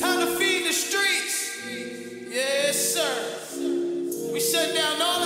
Time to feed the streets. Yes, sir. We shut down all.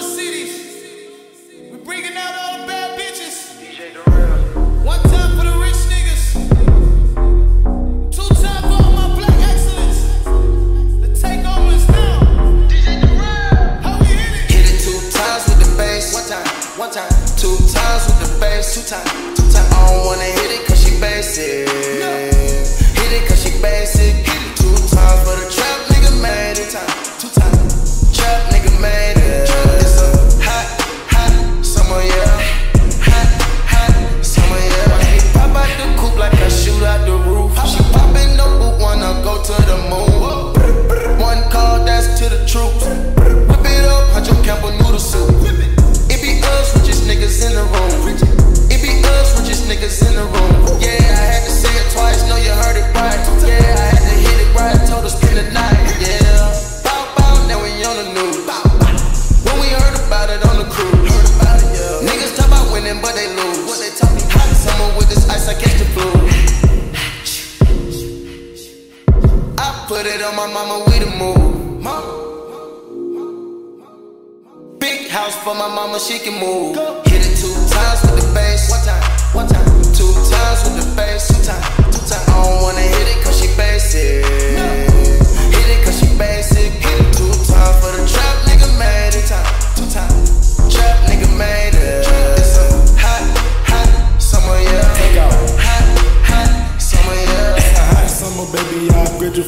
put it on my mama, we the move. Big house for my mama, she can move. Hit it two times with the bass. One time, one time.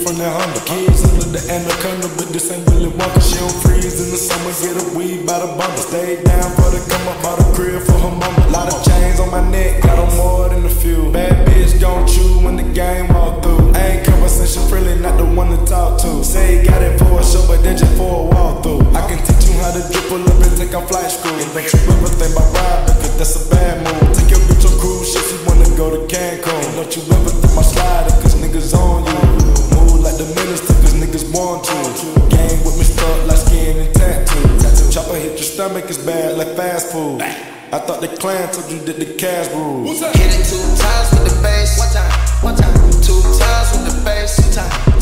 from the Honda. Kids under the anaconda, but this ain't really Wonka. She don't freeze in the summer, get a weed by the bundle. Stay down for the come up, bought a crib for her mama. Lot of chains on my neck, got on more than a few. Bad bitch don't chew when the game walk through. I ain't conversation friendly, not the one to talk to. Say got it for a show, but then just for a walkthrough. I can teach you how to drip, pull up and take a flight school. the clan told you that the cash rules. Hit it two times with the bass. One time, one time. Two times with the bass. Two times.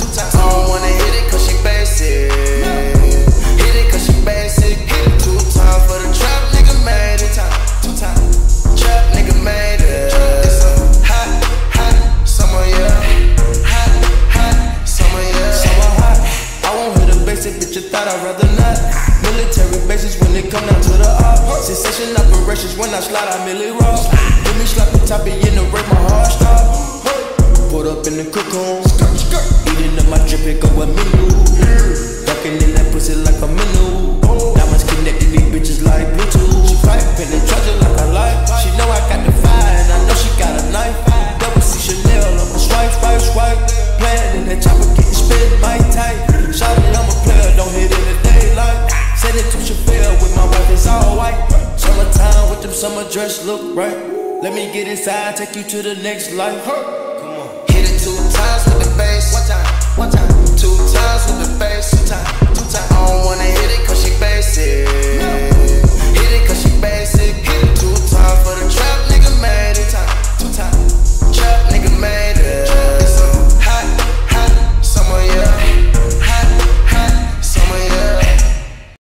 When I slide, I'm really rock. Give me slap the top in the break, my heart stop. Put up in the cocoon. Eating up my drip, pick up a menu. Ducking in that pussy like a minnow. Oh. Diamonds connected, these bitches like. summer dress look right. Let me get inside, take you to the next life.